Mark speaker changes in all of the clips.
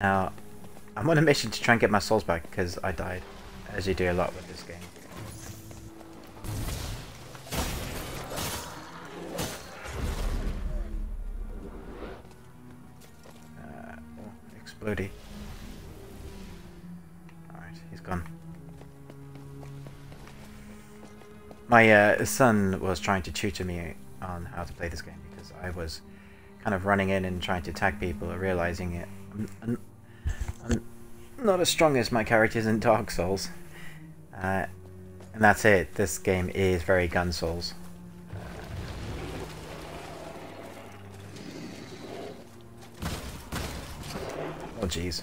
Speaker 1: Now, I'm on a mission to try and get my souls back because I died, as you do a lot with this game. Uh, oh, explodey. Alright, he's gone. My uh, son was trying to tutor me on how to play this game because I was kind of running in and trying to attack people, realizing it. Not as strong as my characters in Dark Souls. Uh, and that's it. This game is very Gun Souls. Oh jeez.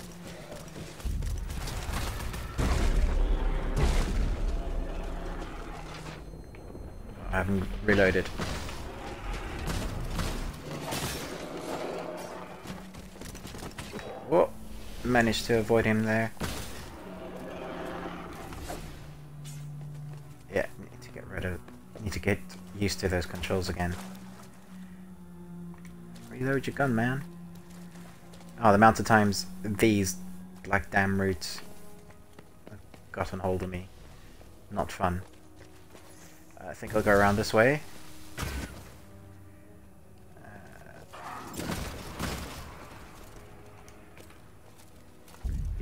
Speaker 1: I haven't reloaded. Managed to avoid him there. Yeah, need to get rid of... Need to get used to those controls again. Reload your gun, man. Oh, the amount of times these, like, damn roots have gotten hold of me. Not fun. I think I'll go around this way.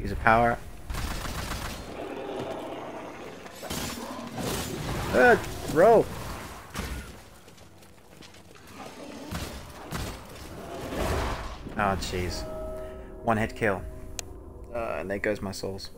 Speaker 1: Use a power. Uh, roll! Oh, jeez. One hit kill. Uh, and there goes my souls.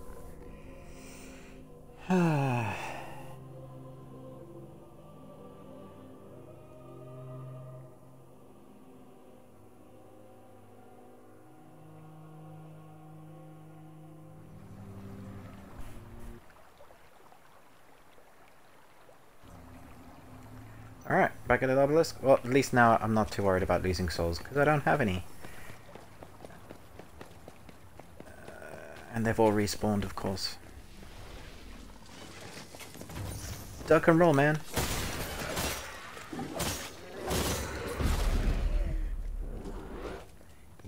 Speaker 1: Back at the obelisk. Well, at least now I'm not too worried about losing souls, because I don't have any. Uh, and they've all respawned, of course. Duck and roll, man.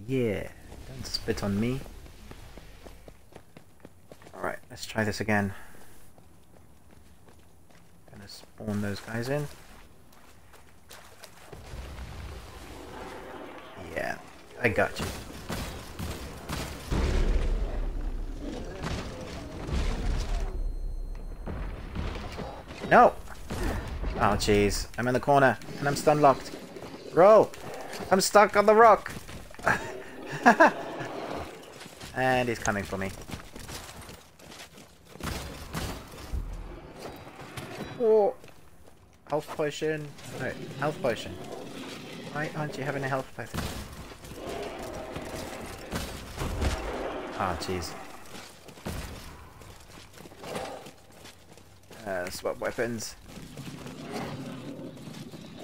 Speaker 1: Yeah, don't spit on me. Alright, let's try this again. Gonna spawn those guys in. Yeah, I got you. No! Oh jeez, I'm in the corner and I'm stun locked. Roll! I'm stuck on the rock! and he's coming for me. Oh! Health potion. No, health potion. Why aren't you having a health potion? Ah, oh, jeez. Uh, swap weapons.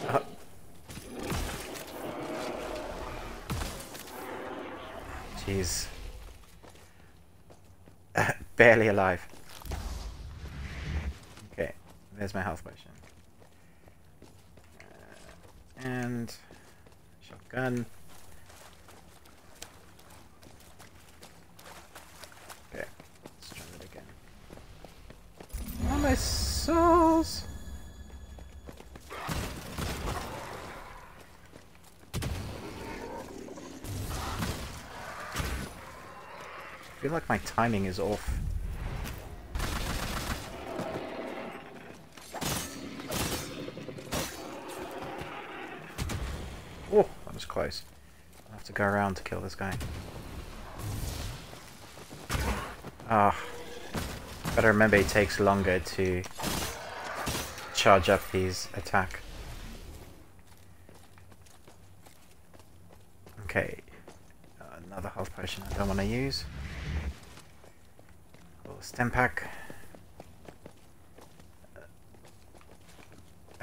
Speaker 1: Oh. Jeez. Barely alive. Okay, there's my health potion. Uh, and shotgun. Okay, let's try that again. Oh, my souls! I feel like my timing is off. Oh, that was close. I'll have to go around to kill this guy. Ah. Gotta remember it takes longer to charge up his attack. Okay. Another health potion I don't want to use. Oh, stem pack.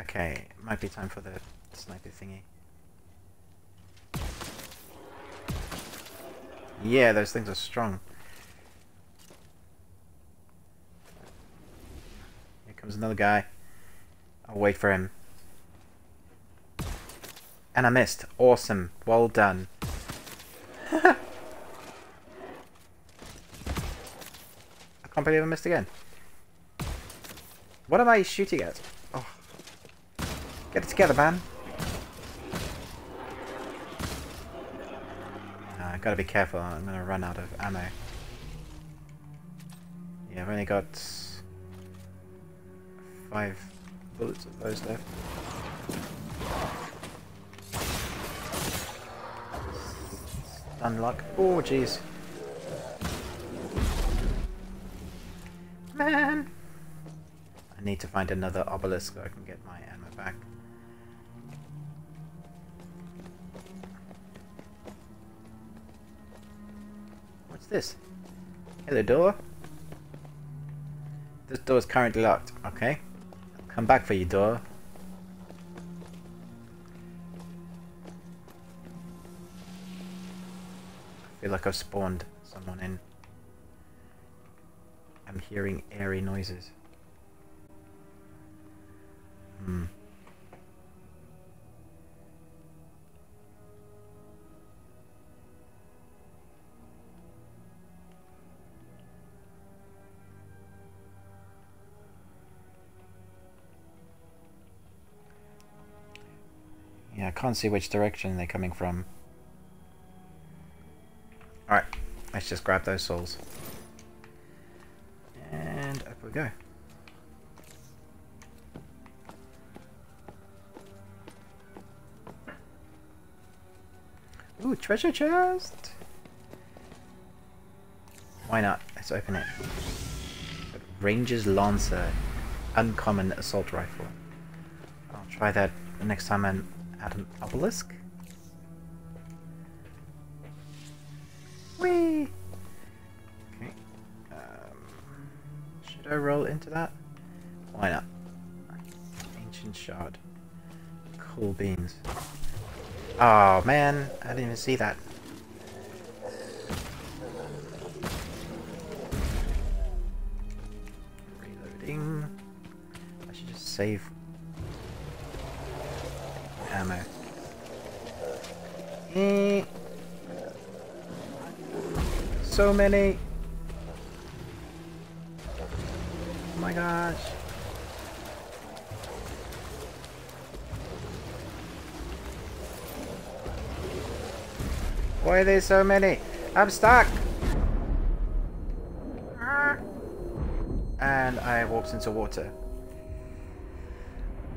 Speaker 1: Okay, might be time for the sniper thingy. Yeah, those things are strong. Here comes another guy. I'll wait for him. And I missed. Awesome. Well done. I can't believe I missed again. What am I shooting at? Oh. Get it together, man. I gotta be careful, I'm gonna run out of ammo. Yeah, I've only got five bullets of those left. Unlock. Oh, jeez. Man! I need to find another obelisk so I can get my ammo back. What's this? Hello, door. This door is currently locked. Okay. Come back for you, door. I feel like I've spawned someone in. I'm hearing airy noises. Can't see which direction they're coming from. Alright, let's just grab those souls. And up we go. Ooh, treasure chest! Why not? Let's open it. Ranger's Lancer. Uncommon assault rifle. I'll try that next time I'm at an obelisk. Whee! Okay. Um, should I roll into that? Why not? Ancient shard. Cool beans. Oh man, I didn't even see that. Reloading. I should just save ammo. Eh. So many. Oh my gosh. Why are there so many? I'm stuck! Ah. And I walked into water.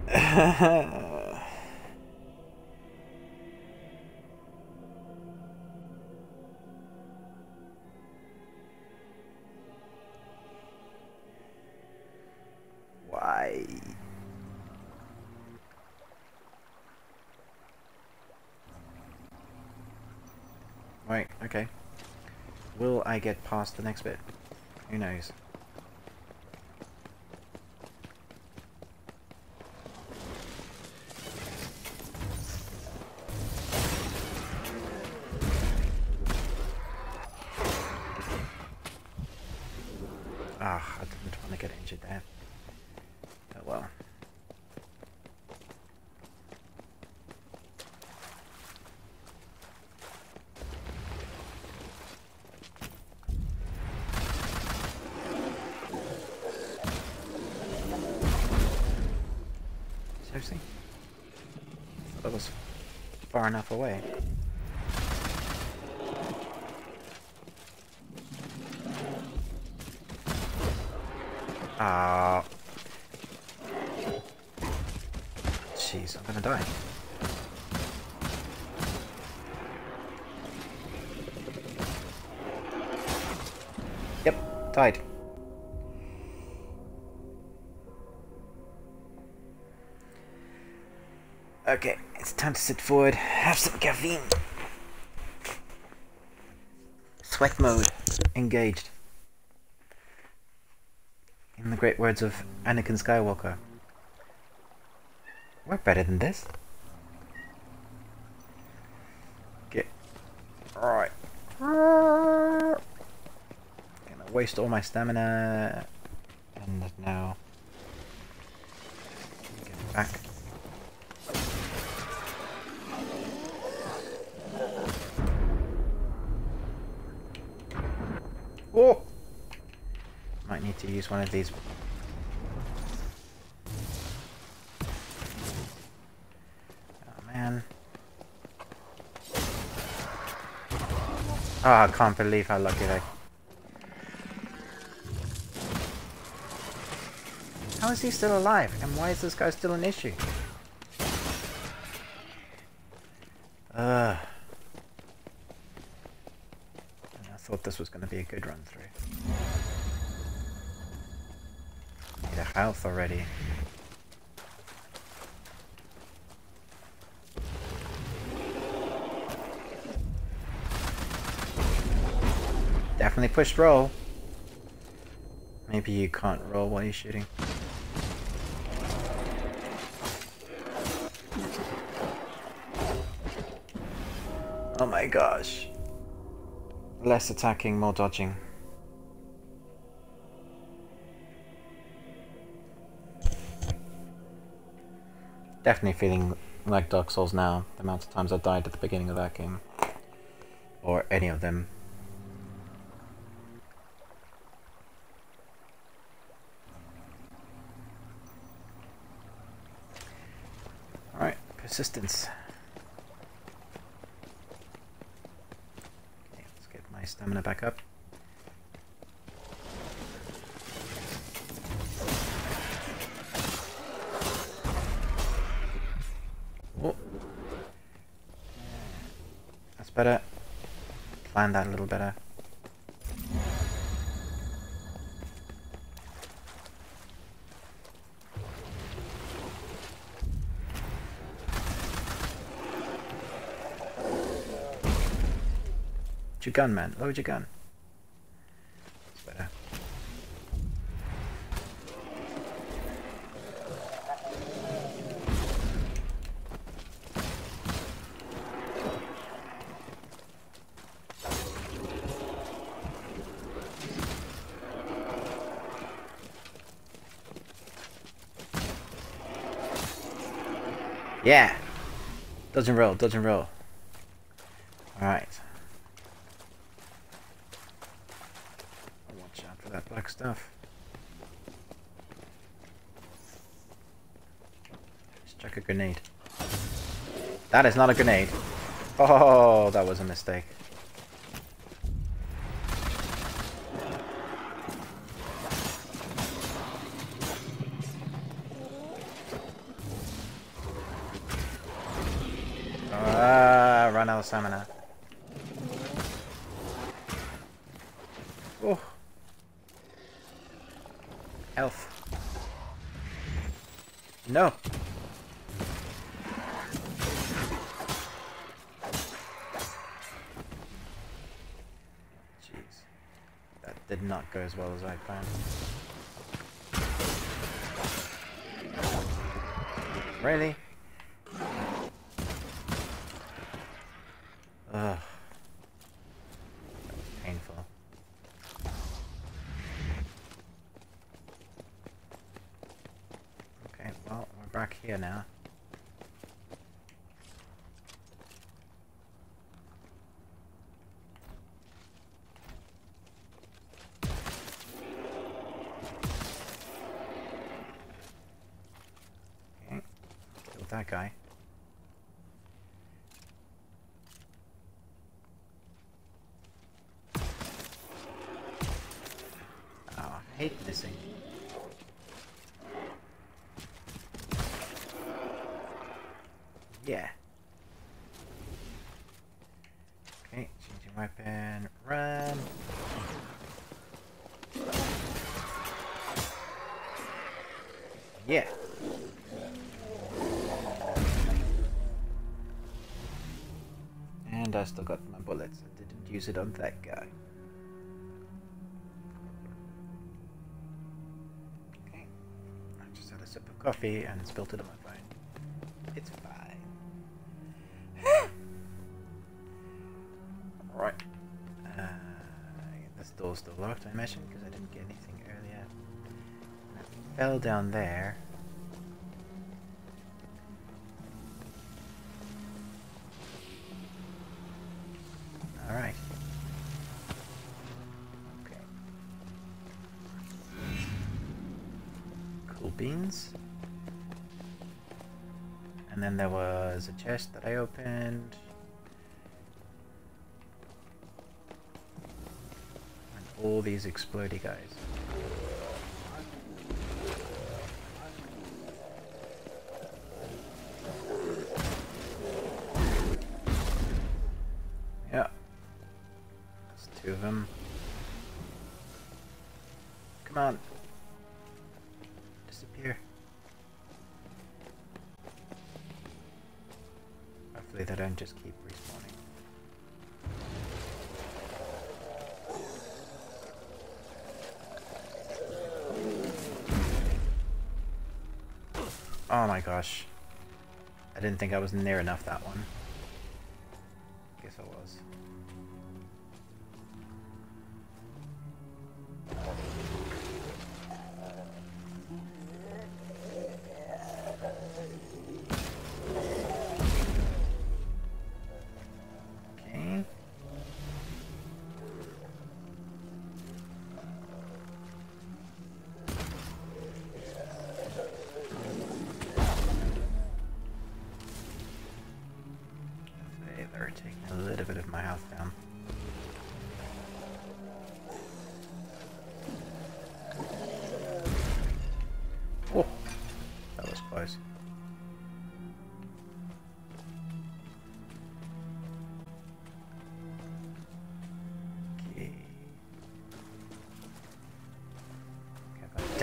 Speaker 1: get past the next bit? Who knows? Ah, I didn't want to get injured there. Oh well. Seriously? That was far enough away. Ah. Jeez, I'm gonna die. Yep, died. Okay, time to sit forward, have some caffeine. Sweat mode engaged. In the great words of Anakin Skywalker. We're better than this. Get. Alright. Gonna waste all my stamina. And now. Get back. Oh! Might need to use one of these. Oh man. Oh, I can't believe how lucky I... How is he still alive? And why is this guy still an issue? Ugh. I thought this was going to be a good run through. Health already. Definitely pushed roll. Maybe you can't roll while you're shooting. Oh my gosh. Less attacking, more dodging. Definitely feeling like Dark Souls now, the amount of times I died at the beginning of that game. Or any of them. Alright, persistence. Okay, let's get my stamina back up. Plan that a little better. Your gun, man. Load your gun. That's better. Yeah. Doesn't roll, doesn't roll. Alright. Watch out for that black stuff. Let's check a grenade. That is not a grenade. Oh, that was a mistake. Run out of stamina. Oh. Health. No. Jeez. That did not go as well as I planned. Really? Ugh. That was painful. Okay, well, we're back here now. Okay, killed that guy. Oh, I hate missing. Yeah. Okay, changing weapon, run. Yeah. And I still got my bullets. I didn't use it on that guy. Okay. I just had a sip of coffee and spilled it on my phone. It's fine. Alright. Uh, this door's still locked, I imagine, because I didn't get anything earlier. I fell down there. All right. Okay. Cool beans. And then there was a chest that I opened. And all these explodey guys. Gosh. I didn't think I was near enough that one.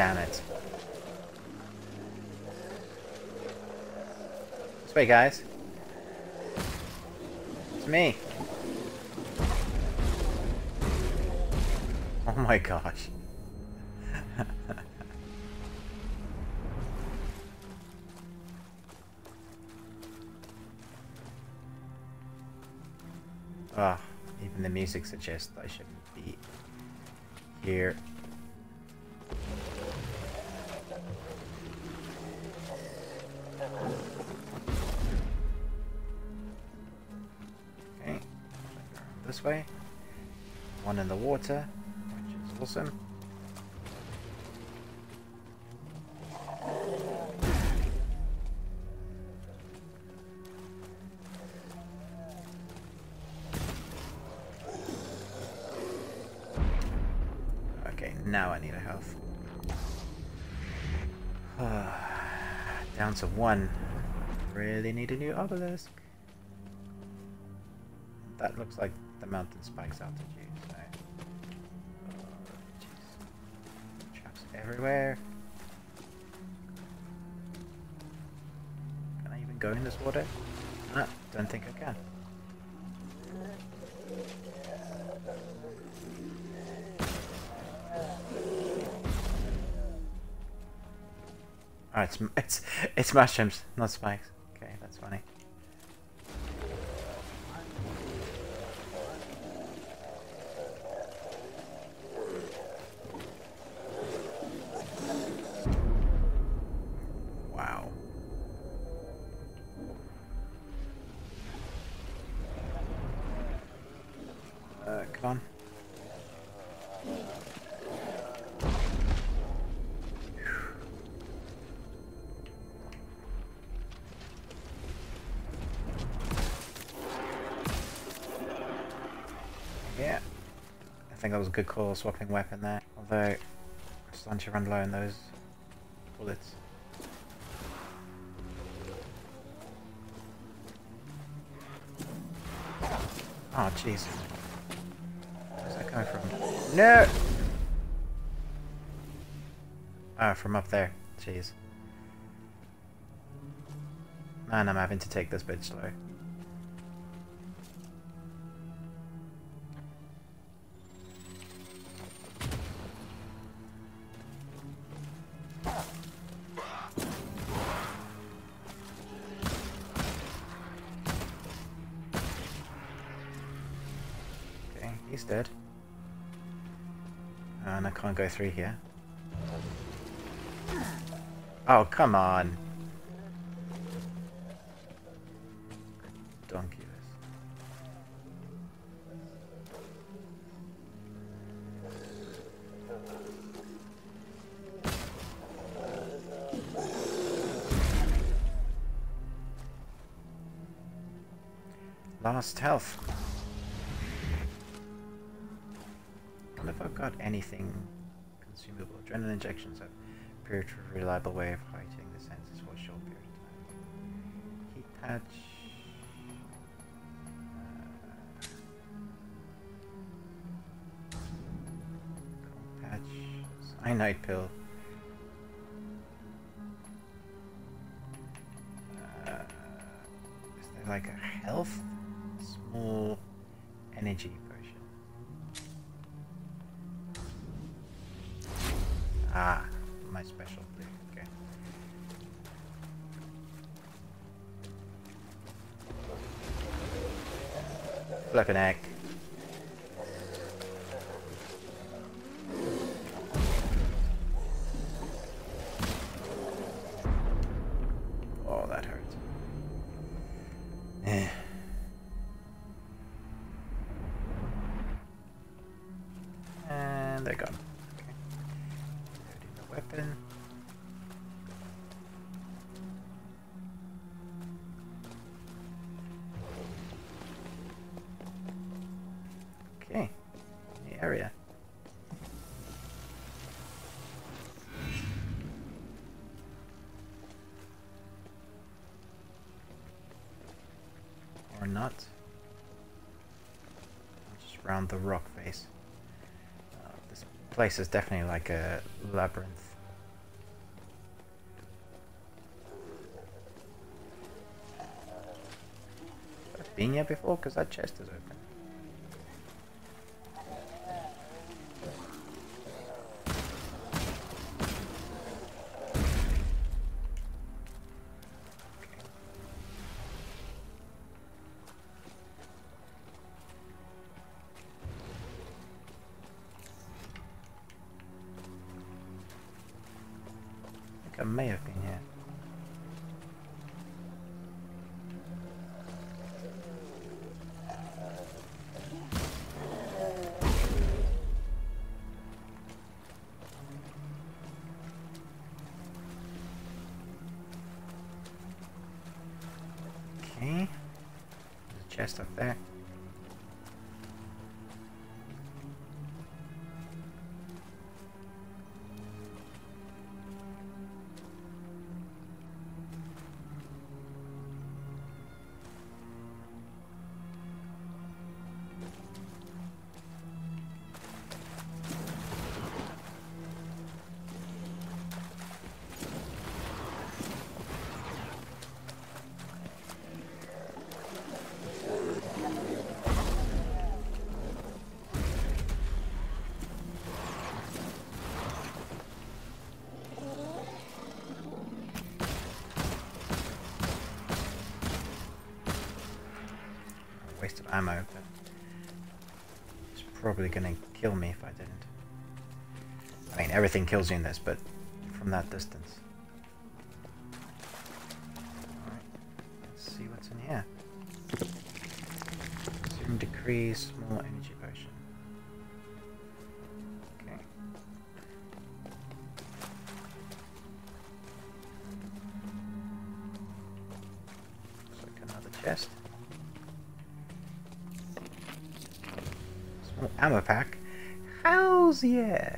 Speaker 1: Damn it. This way, guys. It's me. Oh my gosh. Ah, even the music suggests I shouldn't be here. Water, which is awesome. Okay, now I need a health. Down to one. Really need a new obelisk. That looks like the mountain spikes altitude. Everywhere. Can I even go in this water? No, don't think I can. Oh, it's it's it's mushrooms, not spikes. Was a good call swapping weapon there. Although, I'm starting to run low on those bullets. Oh, jeez. Where's that coming from? No! Ah, from up there. Jeez. Man, I'm having to take this bit slow. through here? Oh, come on. Donkey. Last health. I wonder if I've got anything Adrenaline injections are a a reliable way of hiding the senses for a short period of time. Heat patch. Uh, patch. Cyanide pill. Just round the rock face. Uh, this place is definitely like a labyrinth. I've been here before because that chest is open. Gonna kill me if I didn't. I mean, everything kills you in this, but from that distance. Alright, let's see what's in here. Consume decrease, small energy ammo pack. How's yeah?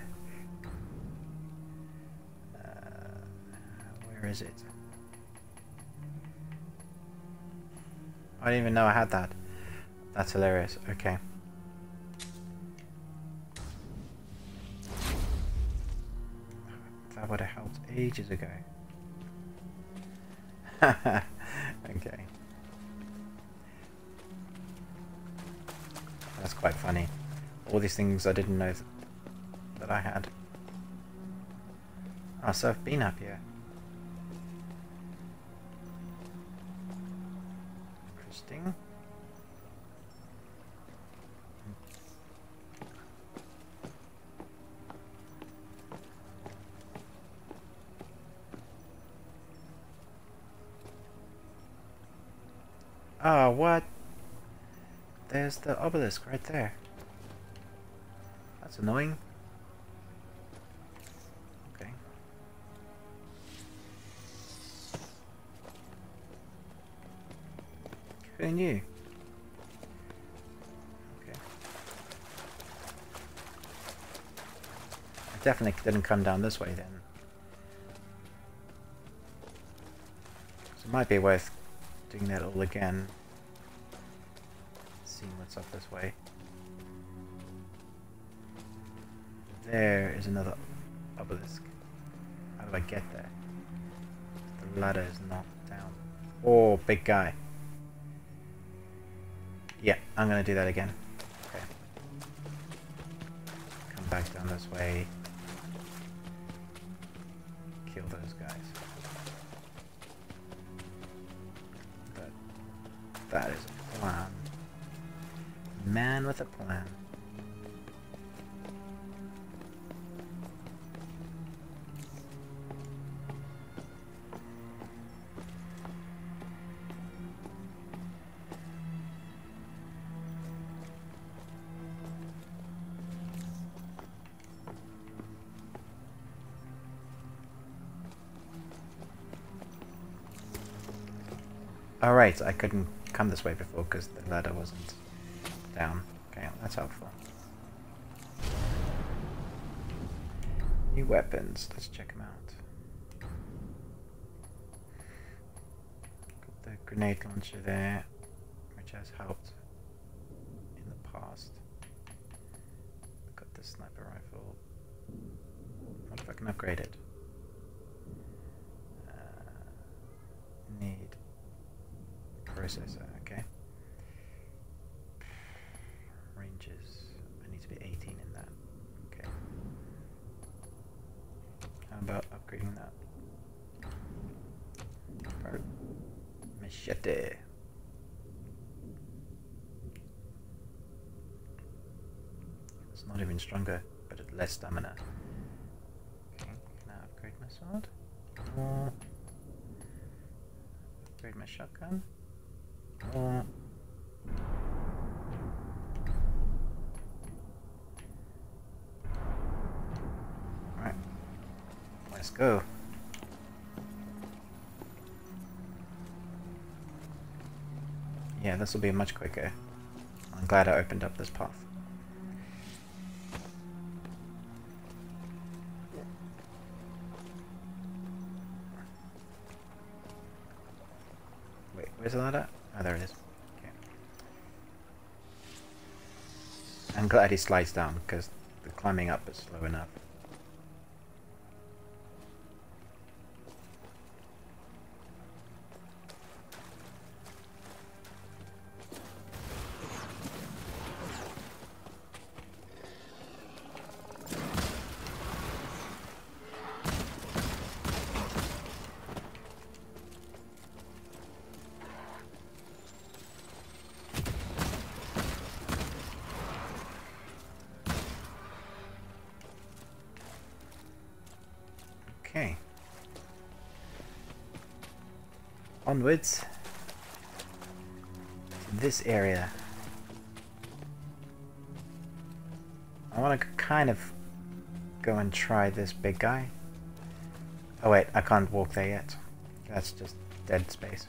Speaker 1: Uh, where is it? I didn't even know I had that. That's hilarious. Okay. That would have helped ages ago. okay. That's quite funny. All these things I didn't know th that I had. Oh, so I've been up here. Interesting. Oh, what? There's the obelisk right there. That's annoying. Okay. Who knew? Okay. I definitely didn't come down this way then. So it might be worth doing that all again. Seeing what's up this way. There is another obelisk. How do I get there? The ladder is not down. Oh, big guy. Yeah, I'm gonna do that again. Okay. Come back down this way. Kill those guys. That, that is a plan. Man with a plan. Alright, I couldn't come this way before because the ladder wasn't down. Okay, that's helpful. New weapons, let's check them out. Got the grenade launcher there, which has helped in the past. Got the sniper rifle. What if I can upgrade it? Uh, need processor, okay. Ranges, I need to be 18 in that, okay. How about upgrading that? Part machete. It's not even stronger, but it's less stamina. Okay, can I upgrade my sword? Or upgrade my shotgun? Alright. Let's go. This will be much quicker. I'm glad I opened up this path. Wait, where's the ladder? Oh, there it is. Okay. I'm glad he slides down because the climbing up is slow enough. Onwards. to This area. I want to kind of go and try this big guy. Oh wait, I can't walk there yet. That's just dead space.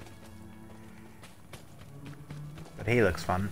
Speaker 1: But he looks fun.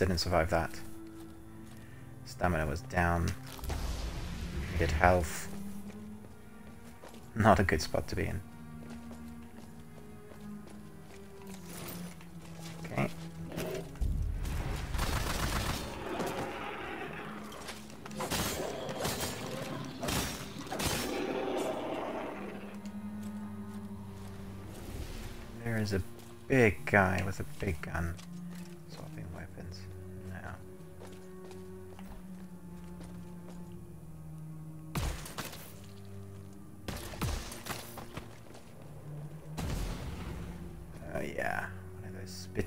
Speaker 1: Didn't survive that. Stamina was down. Needed health. Not a good spot to be in. Okay. There is a big guy with a big gun.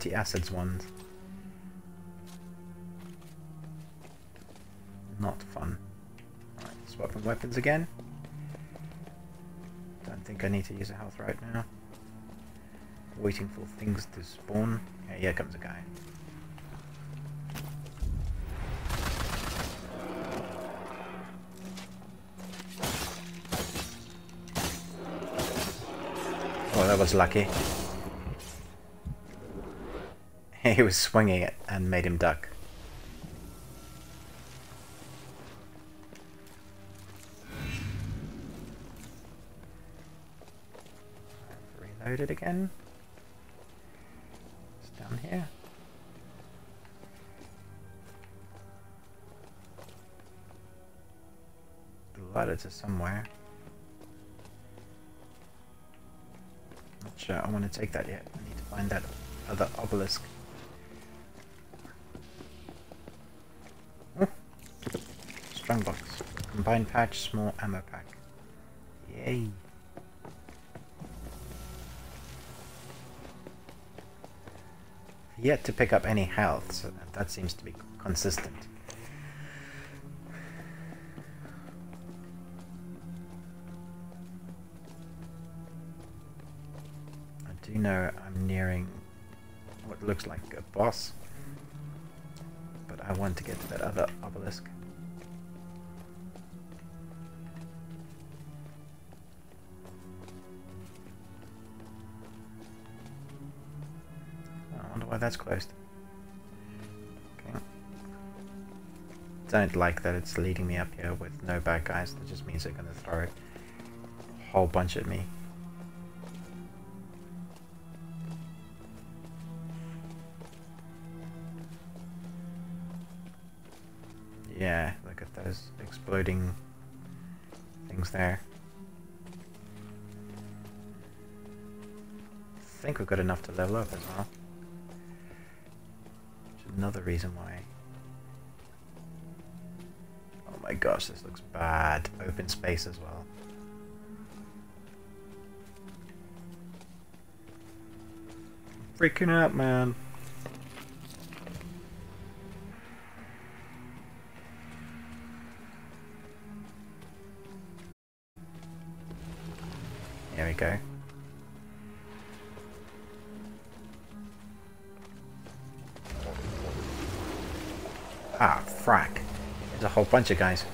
Speaker 1: Spitty acids ones. Not fun. Alright, swapping weapons again. Don't think I need to use a health right now. Waiting for things to spawn. Yeah, here comes a guy. Oh, that was lucky. he was swinging it and made him duck. Reload it again. It's down here. The ladder to somewhere. Not sure I want to take that yet. I need to find that other obelisk. Oh. Strongbox. Combined patch, small ammo pack. Yay. Yet to pick up any health, so that, that seems to be consistent. I do know I'm nearing what looks like a boss, but I want to get to that other obelisk. That's closed. Okay. Don't like that it's leading me up here with no bad guys. That just means they're going to throw a whole bunch at me. Yeah, look at those exploding things there. I think we've got enough to level up as well. Another reason why. Oh my gosh, this looks bad. Open space as well. Freaking out, man. There we go. Whole bunch of guys.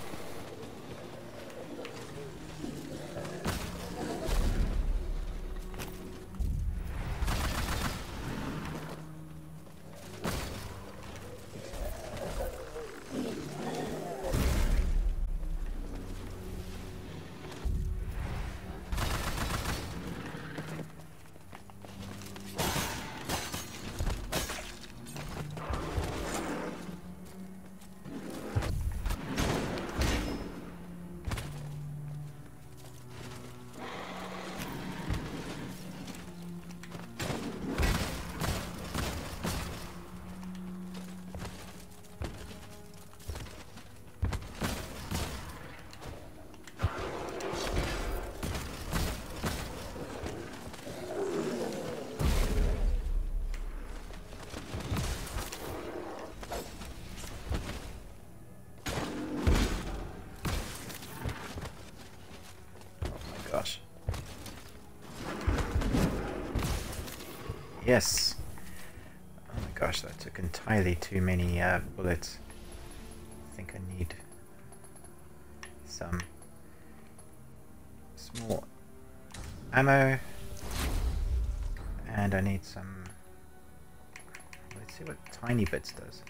Speaker 1: Yes. Oh my gosh, that took entirely too many uh, bullets. I think I need some small ammo. And I need some... Let's see what tiny bits does.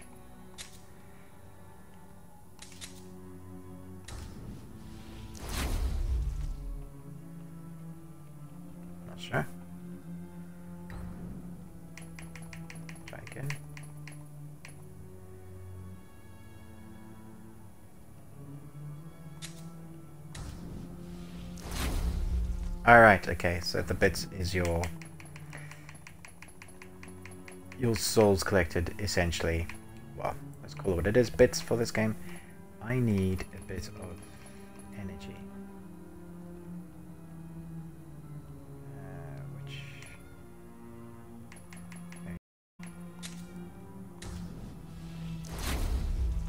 Speaker 1: Okay, so the bits is your your souls collected, essentially. Well, let's call it what it is. Bits for this game. I need a bit of energy. Uh, which...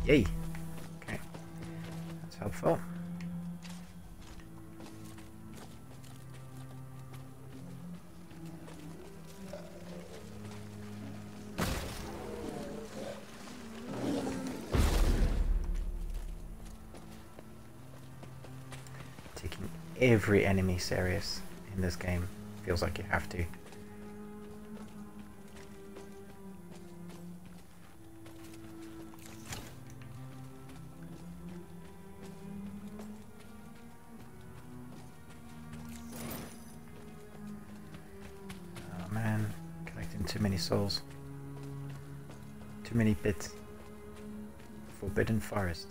Speaker 1: Yay! Okay. That's helpful. Every enemy serious in this game. Feels like you have to. Oh man, collecting too many souls. Too many bits. Forbidden Forest.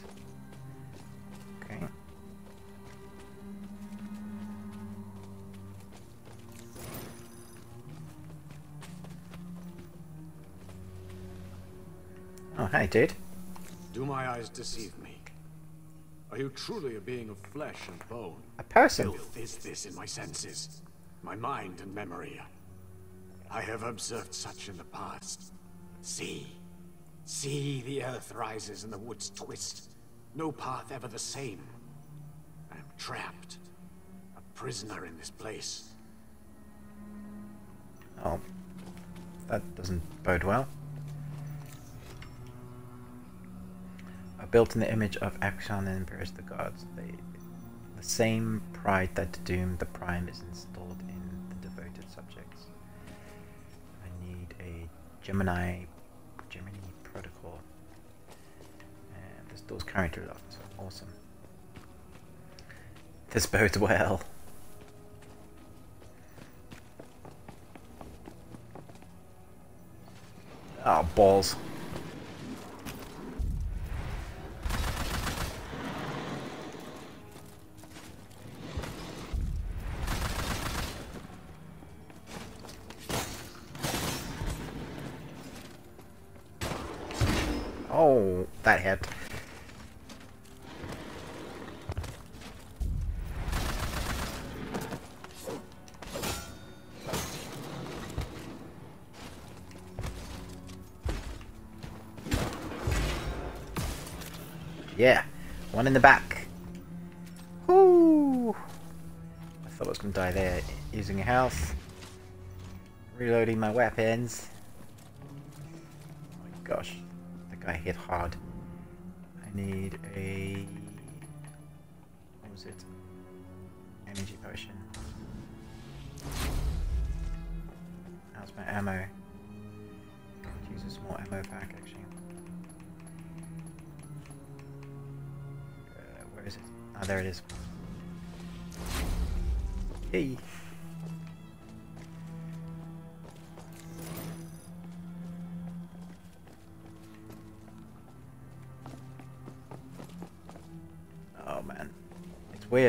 Speaker 1: Dude.
Speaker 2: Do my eyes deceive me? Are you truly a being of flesh and bone?
Speaker 1: A person.
Speaker 2: Filth is this in my senses, my mind and memory. I have observed such in the past. See, see the earth rises and the woods twist. No path ever the same. I am trapped, a prisoner in this place.
Speaker 1: Oh, that doesn't bode well. Built in the image of Action and embrace the gods. They, the same pride that doomed the Prime is installed in the devoted subjects. I need a Gemini, Gemini protocol. And this door's currently locked. Awesome. This bodes well. Oh, balls. Yeah, one in the back. Whoo! I thought I was going to die there. Using a health. Reloading my weapons. Oh my gosh, that guy hit hard. I need a...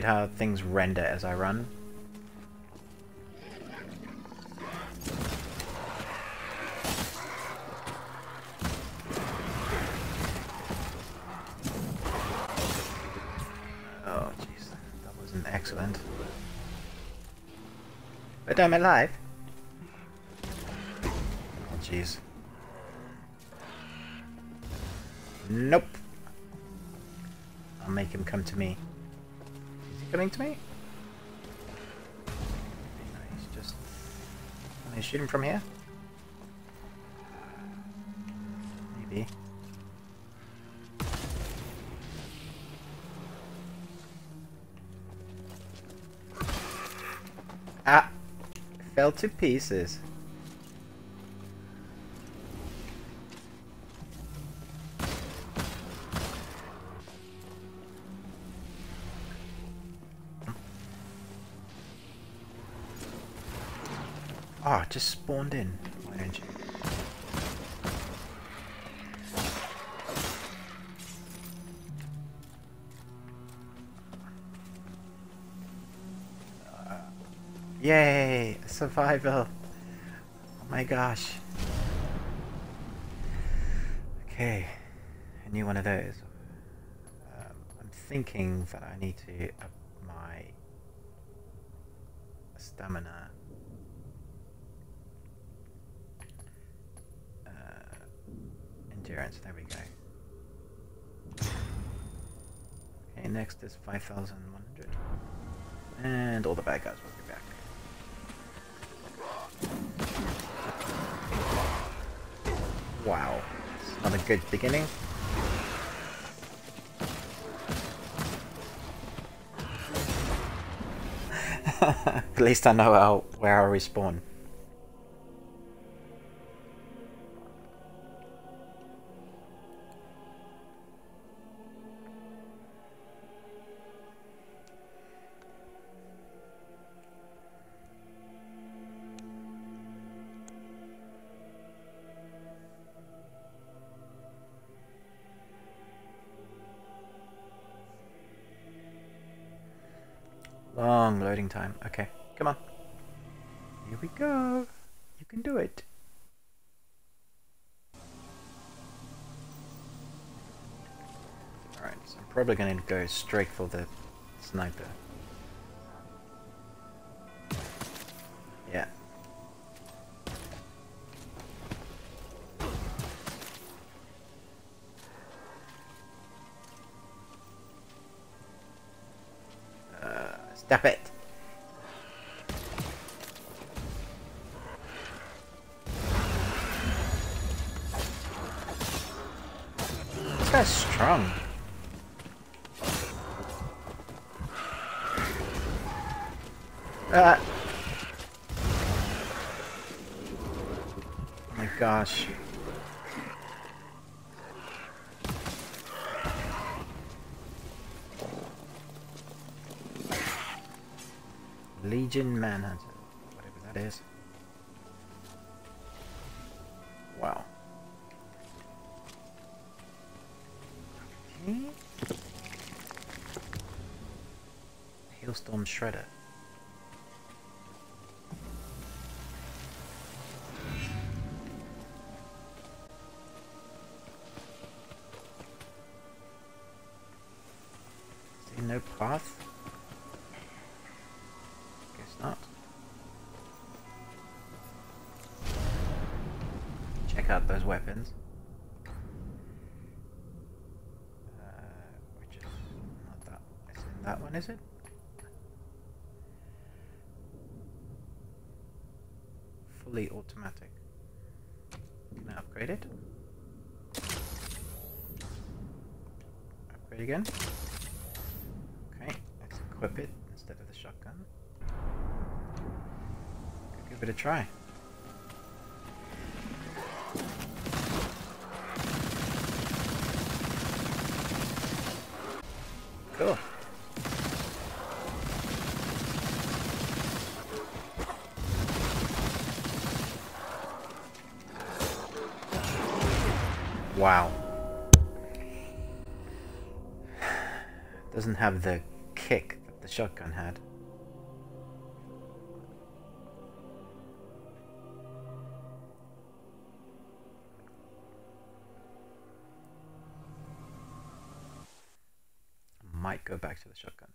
Speaker 1: weird how things render as I run. Oh jeez, that wasn't excellent. But I'm alive. To pieces. Ah, just spawned in. Yay! Survival! Oh my gosh. Okay, a new one of those. Um, I'm thinking that I need to up my stamina. Uh, endurance, there we go. Okay, next is 5100. And all the bad guys will be Wow, not a good beginning. At least I know where I respawn. Probably going to go straight for the sniper. Yeah. Uh, stop it. Those weapons. Uh, which is not that. Isn't that one, is it? Fully automatic. Can I upgrade it? Upgrade again. Okay, let's equip it instead of the shotgun. Could give it a try. Wow. Doesn't have the kick that the shotgun had. Go back to the shotgun.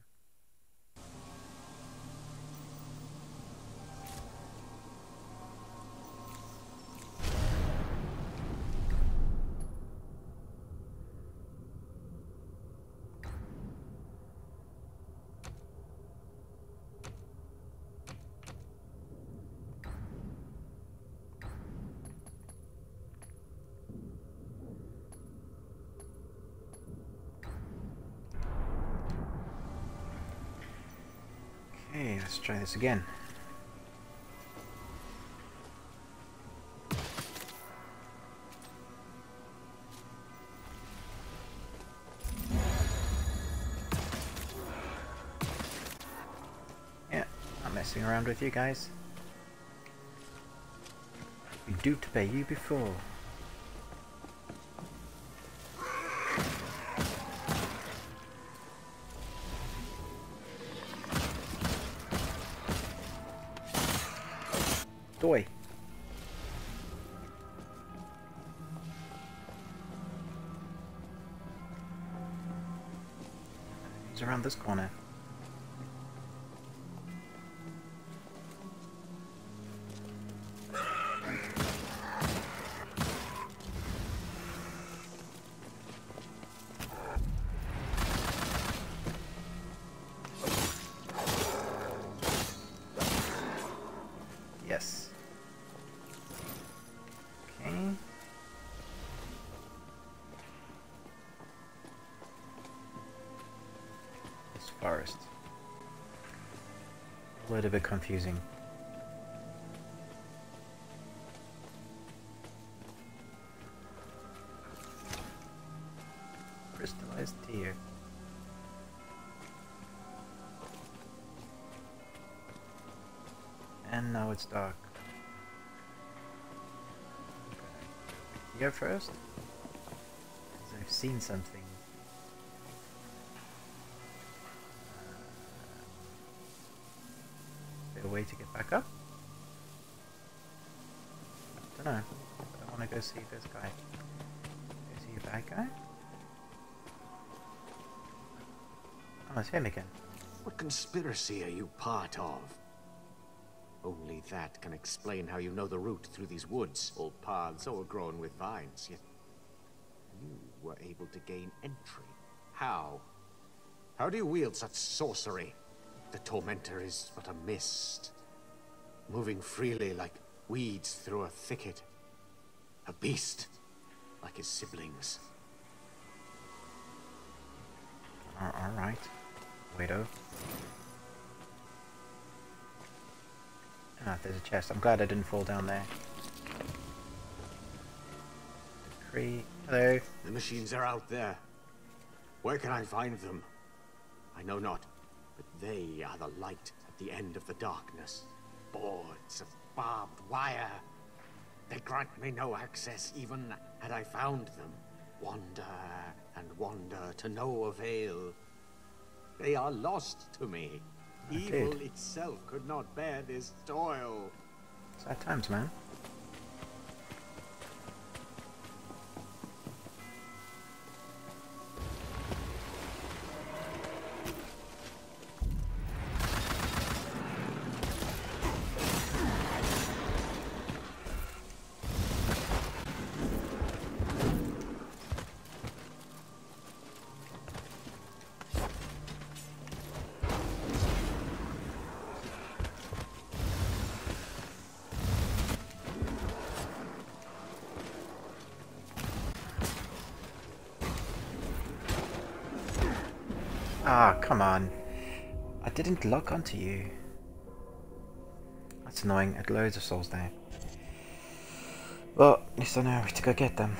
Speaker 1: Try this again. Yeah, not messing around with you guys. We duped by you before. It's around this corner. A bit confusing. Crystallized tear. And now it's dark. Go first? I've seen something. See this guy. Is he a bad guy? Oh, it's him again.
Speaker 2: What conspiracy are you part of? Only that can explain how you know the route through these woods, all paths overgrown with vines, yet you were able to gain entry. How? How do you wield such sorcery? The Tormentor is but a mist, moving freely like weeds through a thicket. A beast, like his siblings.
Speaker 1: Al- Alright. Widow. Ah, there's a chest. I'm glad I didn't fall down there. Decree. Hello.
Speaker 2: The machines are out there. Where can I find them? I know not, but they are the light at the end of the darkness. Boards of barbed wire. They grant me no access, even had I found them. Wander and wander to no avail. They are lost to me. Evil itself could not bear this toil.
Speaker 1: Sad times, man. Come on. I didn't lock onto you. That's annoying. It loads of souls there. Well, at least I know where to go get them.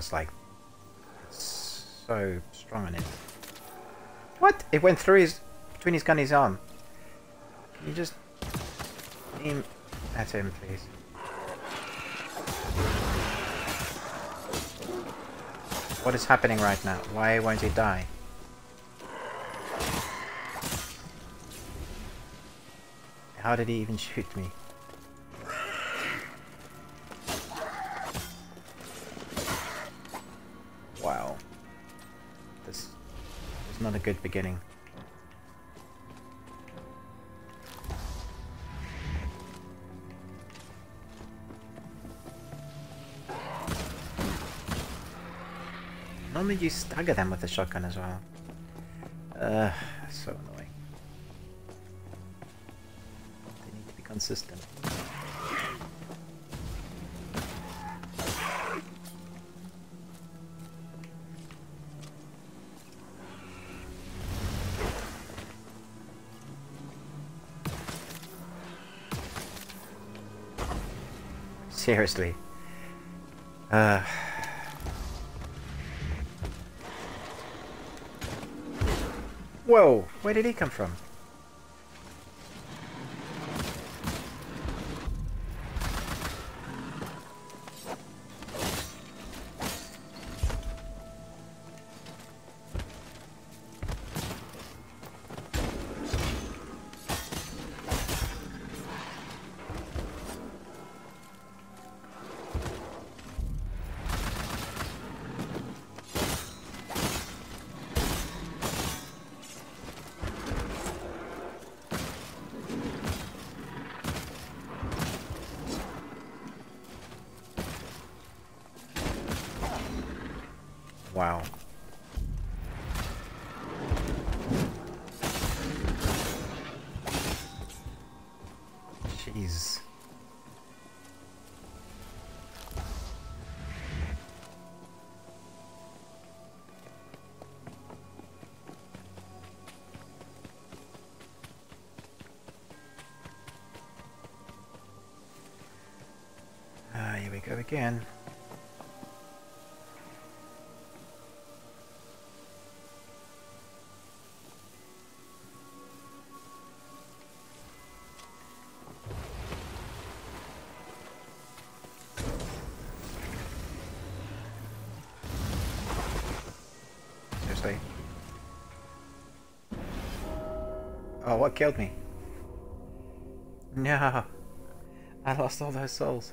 Speaker 1: That's like so strong on it. What? It went through his between his gun and his arm. Can you just aim at him, please? What is happening right now? Why won't he die? How did he even shoot me? Good beginning. Normally you stagger them with the shotgun as well. Uh, so annoying. They need to be consistent. Seriously. Uh. Whoa, where did he come from? Wow. Jeez. Ah, here we go again. What killed me? No. I lost all those souls.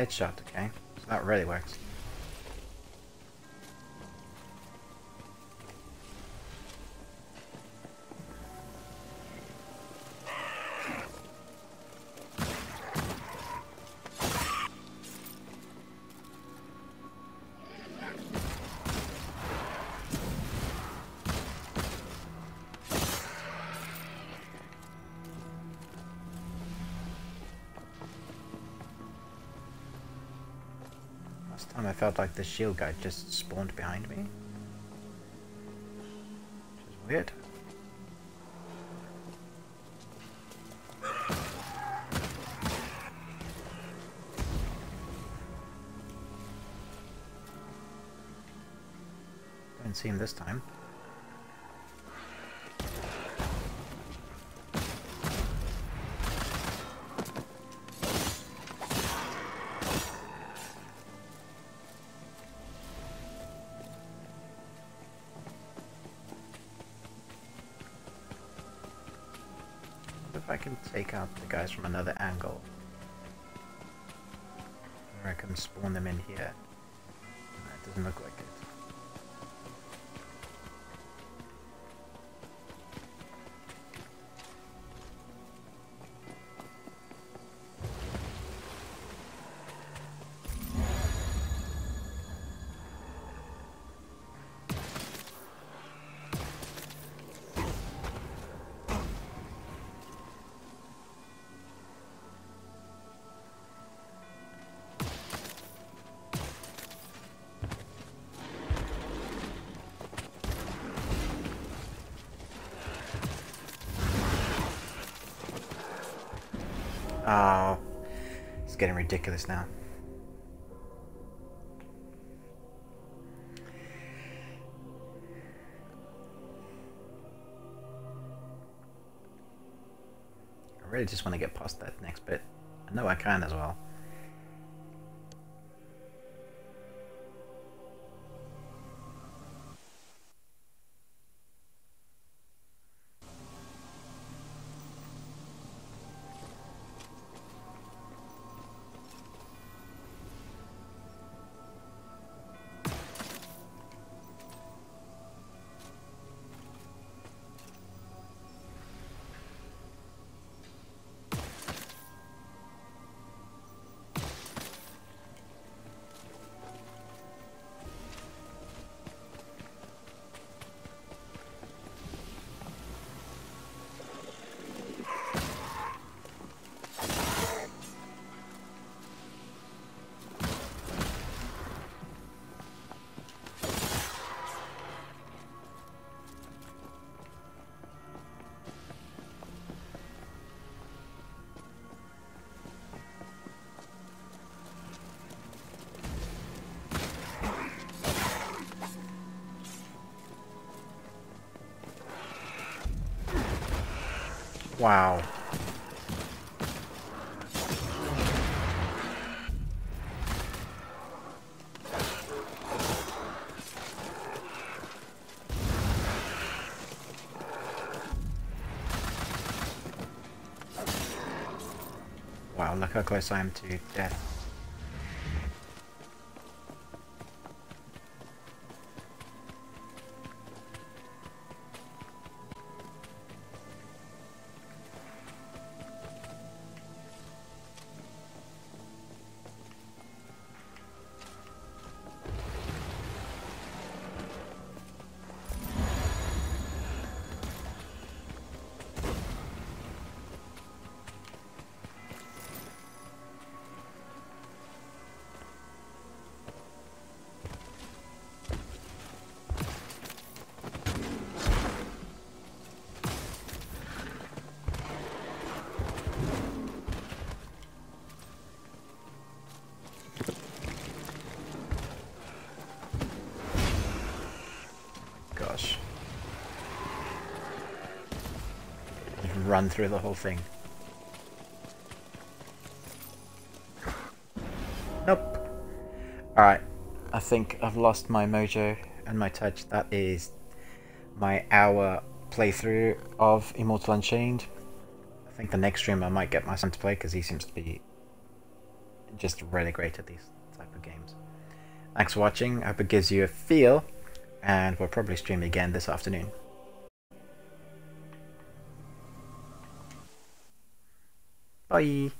Speaker 1: Headshot, okay. So that really works. Like the shield guy just spawned behind me. Which is weird. Didn't see him this time. Guys from another angle. I can spawn them in here. It doesn't look like getting ridiculous now. I really just want to get past that next bit. I know I can as well. Wow. Wow, look how close I am to death. Run through the whole thing. Nope. Alright. I think I've lost my mojo and my touch. That is my hour playthrough of Immortal Unchained. I think the next stream I might get my son to play because he seems to be just really great at these type of games. Thanks for watching. I hope it gives you a feel and we'll probably stream again this afternoon. Bye!